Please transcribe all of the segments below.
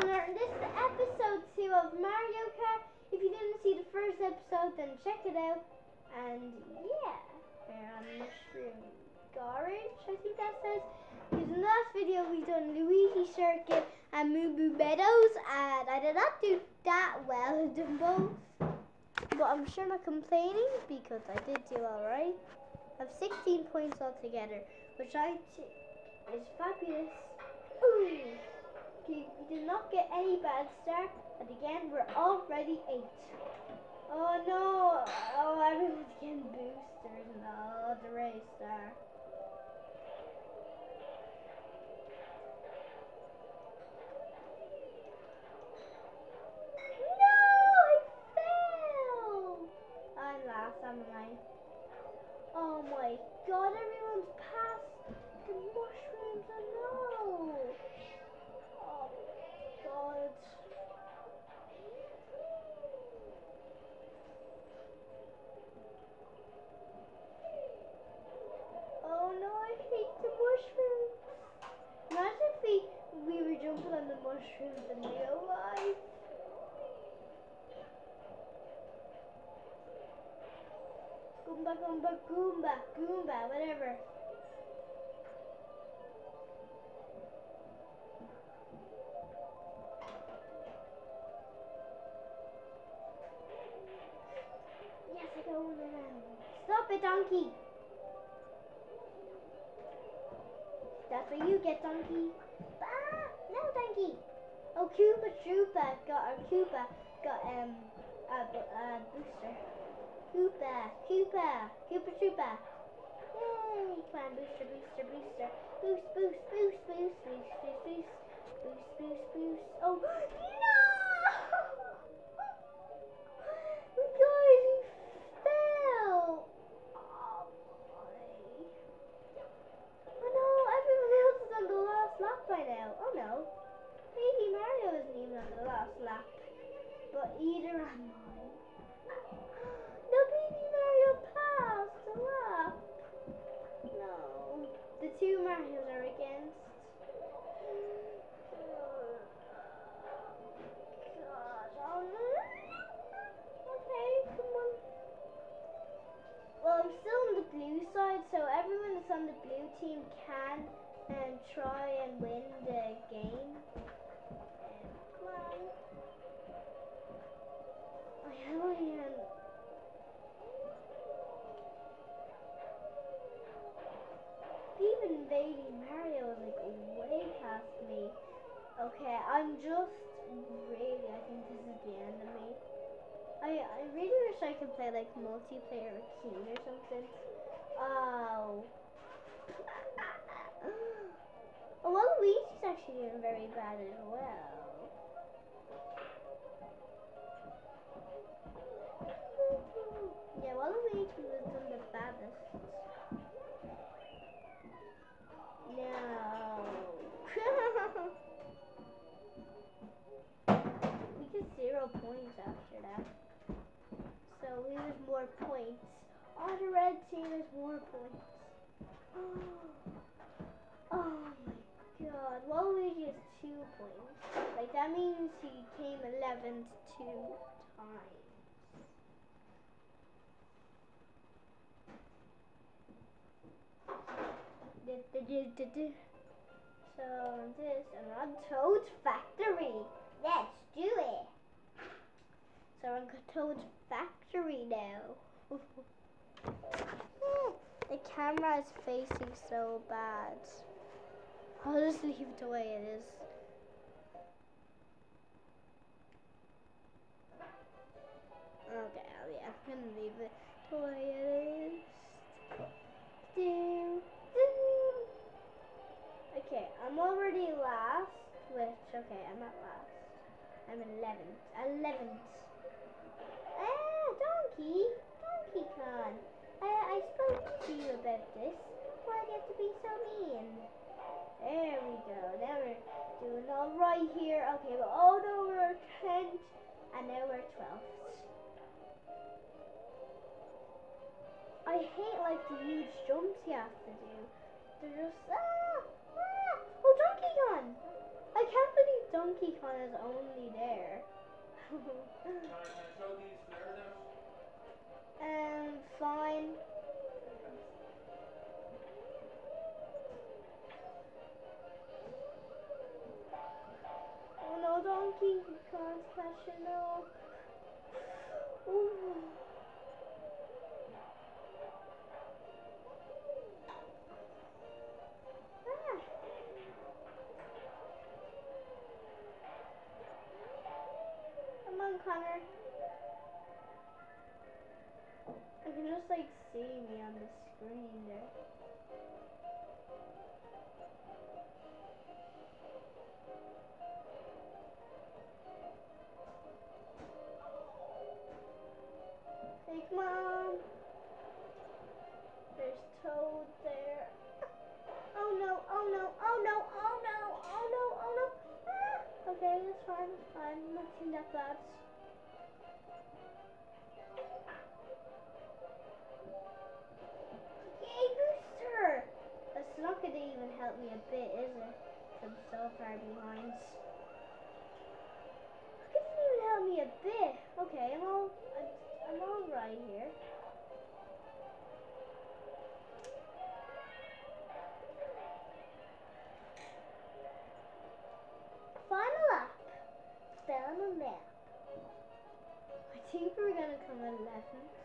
And this is episode 2 of Mario Kart. If you didn't see the first episode, then check it out. And yeah, we're on Mushroom Garage, I think that says. Because in the last video we done Luigi Circuit and Moo Meadows, and I did not do that well in both. But I'm sure not complaining because I did do alright. I have 16 points altogether, which I think is fabulous. Ooh. Okay, we did not get any bad start, but again, we're already eight. Oh no! Oh, everyone's getting boosters and all the race star. Goomba, goomba, goomba, goomba, whatever. Yes, I go around. Stop it, donkey. That's what you get, donkey. Ah, no, donkey. Oh, Koopa Troopa got a Koopa got um a, a booster. Koopa, Koopa, Koopa Troopa. Yay! Come on, booster, booster, booster. Boost, boost, boost, boost, boost, boost, boost. Boost, boost, boost. Oh, no! I'm still on the blue side, so everyone that's on the blue team can um, try and win the game. Come on. I am. Even Baby Mario is like way past me. Okay, I'm just really. I think this is the end of me. I I really wish I could play like multiplayer Keen or something. Oh. oh well, Luigi's actually doing very bad as well. 11th two times. So this and on Toad Factory. Let's do it. So we're on Toad's Factory now. the camera is facing so bad. I'll just leave it the way it is. Leave the. Do, do. Okay, I'm already last, which, okay, I'm not last. I'm 11th. 11th. Ah, Donkey! Donkey Kong! I, I spoke to you about this. Why do you have to be so mean? There we go. Now we're doing alright here. Okay, well, oh no, we're 10th. And now we're 12th. I hate like the huge jumps you have to do. They're just ah, ah. Oh, Donkey Kong! I can't believe Donkey Kong is only there. Um, fine. Oh no, Donkey Kong flashing up. Ooh. Connor. I can just like see me on the screen there. Hey, come on. There's Toad there. Oh no, oh no, oh no, oh no, oh no, oh no. Ah! Okay, that's fine, fine. Nothing that bad. Not gonna even help me a bit, is it? I'm so far behind. It doesn't even help me a bit. Okay, I'm all, I'm, all right here. Final lap. Final lap. I think we're gonna come 11th.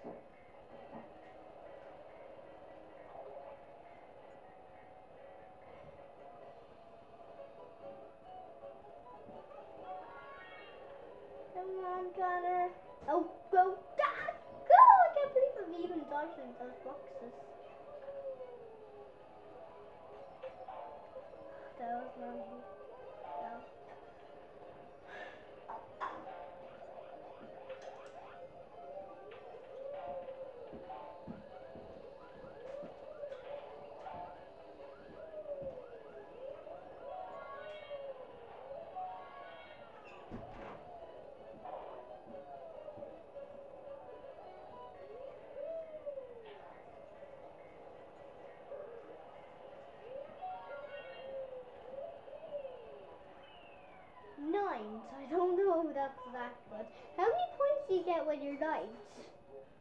Know that's that good. How many points do you get when you're knight?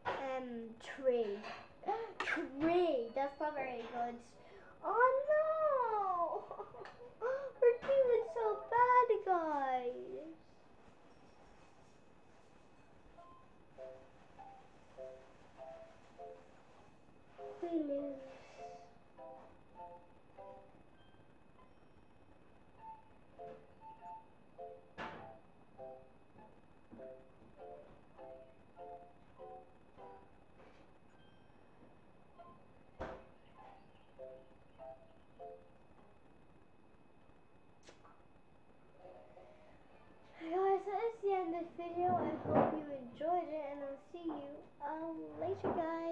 Um, three. three. That's not very good. Oh no! We're doing so bad, guys. We lose. Later, guys.